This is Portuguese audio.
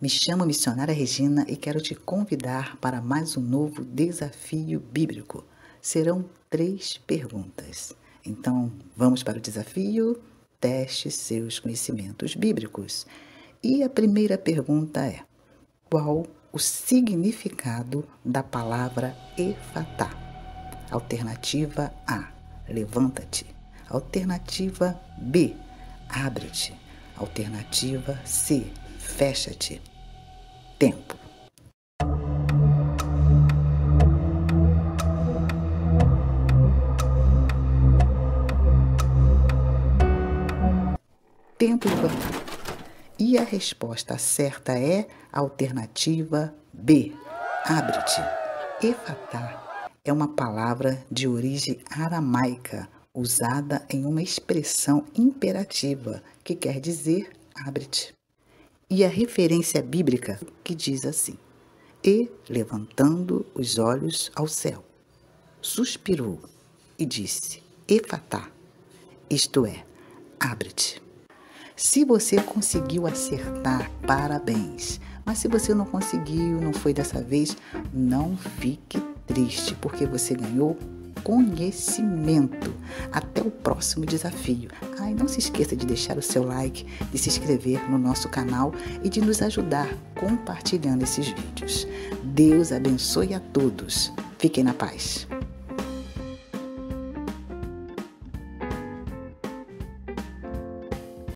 Me chamo Missionária Regina e quero te convidar para mais um novo desafio bíblico. Serão três perguntas. Então, vamos para o desafio? Teste seus conhecimentos bíblicos. E a primeira pergunta é: qual o significado da palavra efatá? Alternativa A: levanta-te. Alternativa B: abre-te. Alternativa C: fecha-te. Tempo. Tempo de e a resposta certa é alternativa B. Abre-te. Efatá é uma palavra de origem aramaica usada em uma expressão imperativa que quer dizer abre-te. E a referência bíblica que diz assim: E levantando os olhos ao céu, suspirou e disse: Efatá, isto é, abre-te. Se você conseguiu acertar, parabéns. Mas se você não conseguiu, não foi dessa vez, não fique triste, porque você ganhou conhecimento. Até o próximo desafio. Ah, e não se esqueça de deixar o seu like, de se inscrever no nosso canal e de nos ajudar compartilhando esses vídeos. Deus abençoe a todos. Fiquem na paz.